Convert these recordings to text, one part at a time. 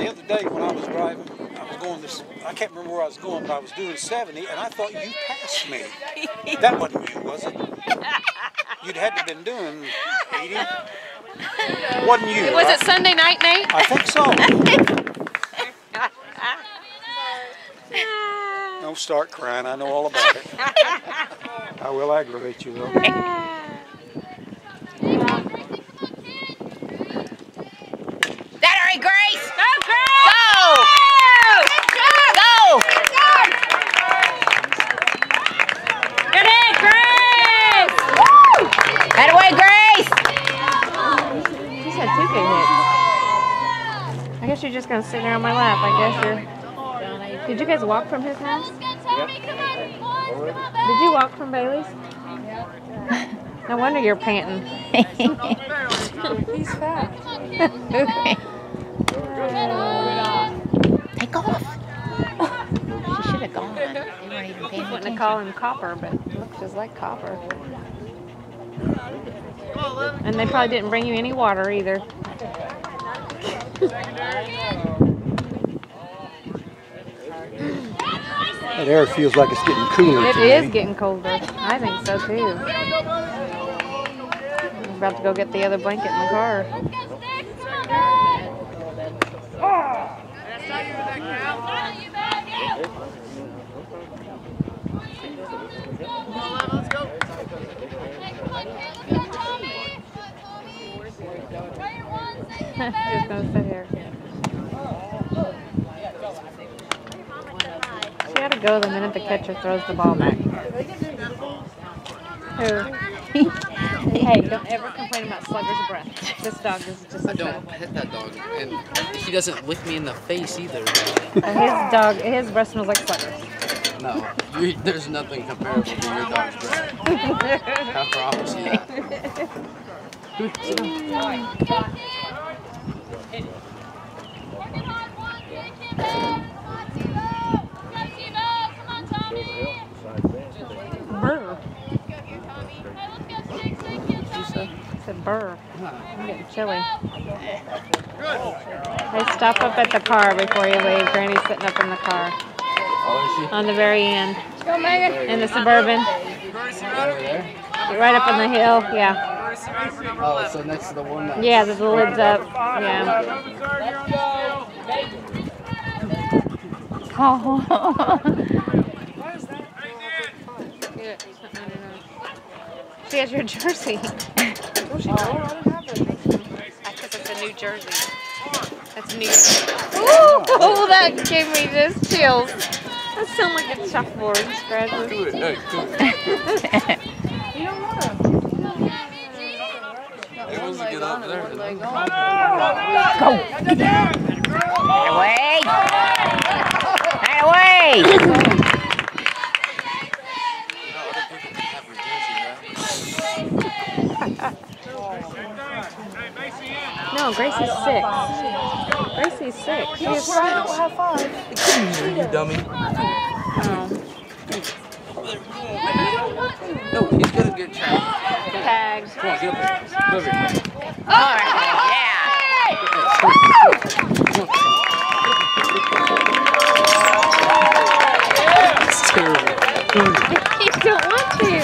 the other day when I was driving, I was going this, I can't remember where I was going, but I was doing 70, and I thought you passed me. that wasn't you, was it? You'd had to have been doing 80. Wasn't you? Was right? it Sunday night, Nate? I think so. Don't start crying. I know all about it. I will aggravate you though. That all right, Grace? Go, Grace! Go! Good hit, Grace! That way, Grace! She's had two good hits. I guess you're just gonna sit there on my lap. I guess you're. Did you guys walk from his house? Did you walk from Bailey's? No wonder you're panting. He's fat. Take off. She should have gone. They weren't even paying Wouldn't attention. have called him copper, but it looks just like copper. And they probably didn't bring you any water either. That air feels like it's getting cooler It today. is getting colder. I think so too. I'm about to go get the other blanket in the car. Just gonna sit here. She had to go the minute the catcher throws the ball back. Hey, don't ever complain about Slugger's breath. This dog is just I a don't pet that dog, and he doesn't lick me in the face either. His dog, his breath smells like Slugger's. No, you, there's nothing comparable to your dog's breath. I promise you that. Burr. I said burr. I'm getting chilly. Hey, stop up at the car before you leave. Granny's sitting up in the car. Oh, On the very end. In the Suburban. she? Right up on the hill. Yeah. Oh, so next to the one that. Yeah, the lid's up. Yeah. Oh. She has your jersey. Because oh, it's a New Jersey. That's new. Ooh, oh, that gave me just chills. That sounds like a chalkboard scratches. Do it, hey, do it. It wants to get up there. That way! That way! No, Gracie's six. Gracie's six. She is six. You dummy. Oh, No, he's gonna get trapped. tagged. Come on, get up here. Get over here. All right, yeah. It's terrible. You don't want to.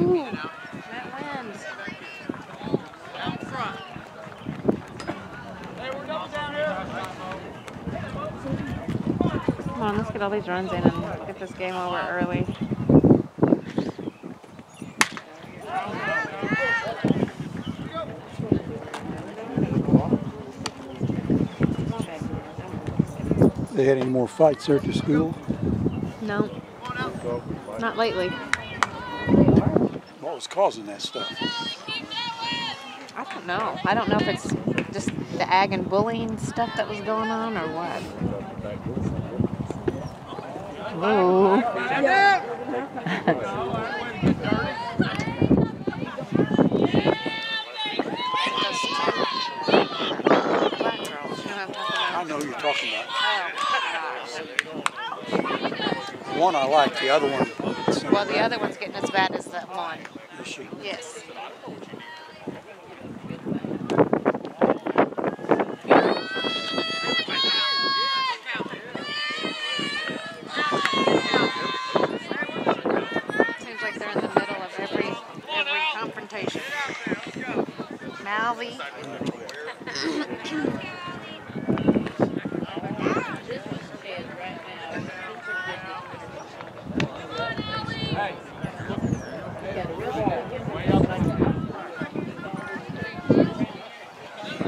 Ooh, that lands. Come on, let's get all these runs in and get this game over early. They had any more fights there at the school? No, not lately. What was causing that stuff? I don't know. I don't know if it's just the ag and bullying stuff that was going on or what. Ooh. I know who you're talking about. One I like, the other one, it's. Well, the other one's getting as bad as that one. Is she? Yes. Seems like they're in the middle of every every confrontation. Malvy.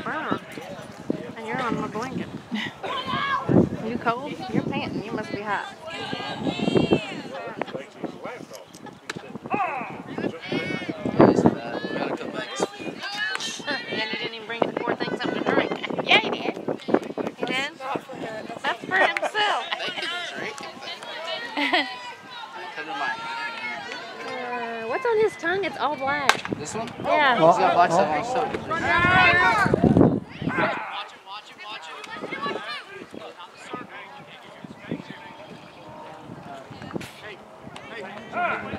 Burn. And you're on my blanket. You cold? You're panting. You must be hot. It's bad. We gotta come back. and he didn't even bring the poor thing something to drink. Yeah, he did. He did? That's for himself. They can drink it. Come to mine. Uh, what's on his tongue? It's all black. This one? Yeah. Oh, he's got black stuff on his. Watch it, watch it, watch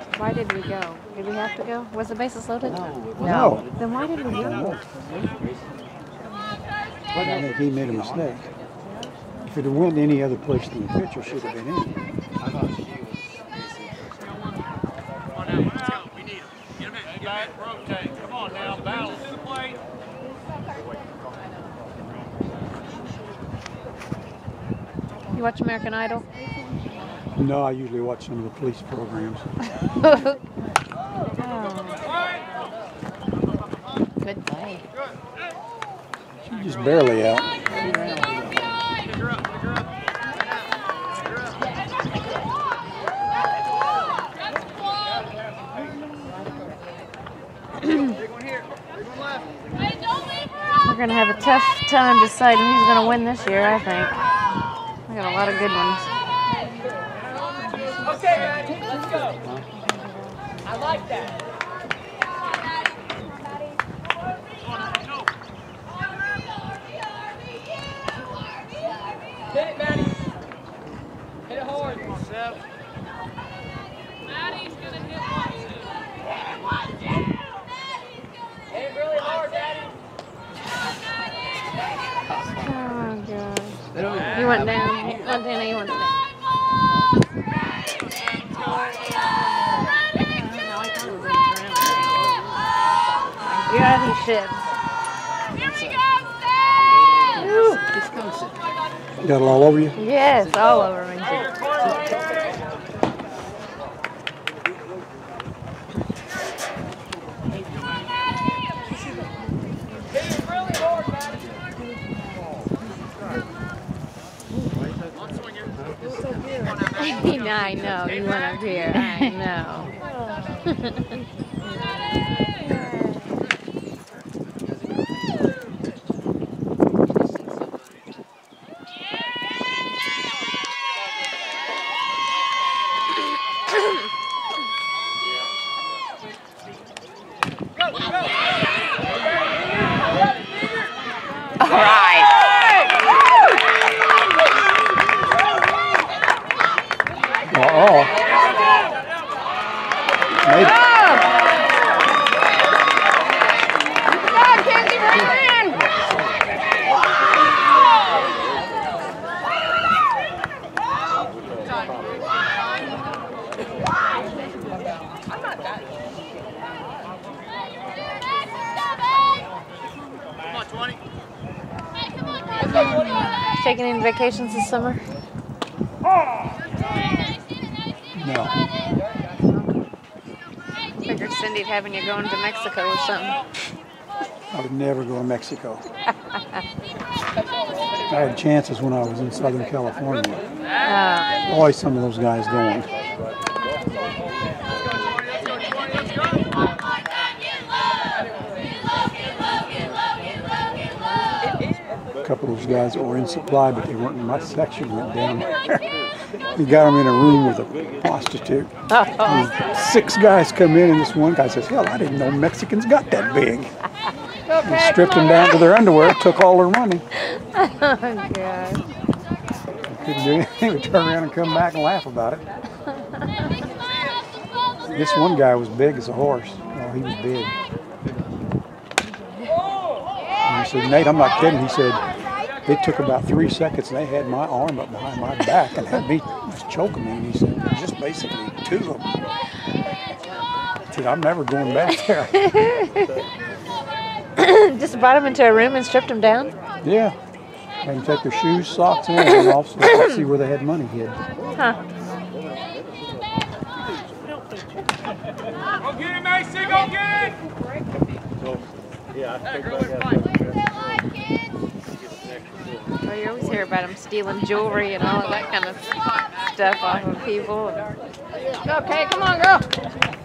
it. Why did we go? Did we have to go? Was the bases loaded? No. Then why did we go? I think he made a mistake. If it had went any other place than the pitcher should have been in. I thought she was. Rotate. Come on now, balance to the plate. You watch American Idol? No, I usually watch some of the police programs. Oh. Good play. She's just barely out. We're gonna have a tough time deciding who's gonna win this year. I think. We got a lot of good ones. Okay, let's go. I like that. Hit it, Maddi. Hit it hard. Maddi's gonna hit one. Hit it really hard, Maddi. Oh god. They don't even He went have- down. He went down. He went down. God, he should. It's constant. Got it all over you? Yes, all over me. I know. You went up here. I know. All right. Uh-oh. Maybe. Taking any vacations this summer? No. Figured Cindy'd having you going to Mexico or something. I would never go to Mexico. I had chances when I was in Southern California. Oh. Always some of those guys going. Couple of those guys that were in supply, but they weren't in my section, went down there. We got them in a room with a prostitute. And Six guys come in, and this one guy says, Hell, I didn't know Mexicans got that big. And stripped them down to their underwear, took all their money. Oh, God. Couldn't do anything but turn around and come back and laugh about it. This one guy was big as a horse. Oh, he was big. And he said, Nate, I'm not kidding. He said, it took about three seconds and they had my arm up behind my back and had me was choking me. And he said, just basically two of them. He said, I'm never going back there. Just brought him into a room and stripped him down? yeah. And can take their shoes, socks, and everything off so they could see where they had money hid. Huh. Go get it, Macy. Go get it. Well, you always hear about them stealing jewelry and all of that kind of stuff off of people. Okay, come on, girl.